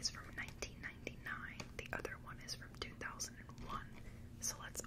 is from 1999. The other one is from 2001. So let's